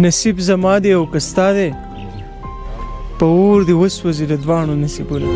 نصیب زما دی او کستا دی په اور دی وسوځي د دوانو نصیبونه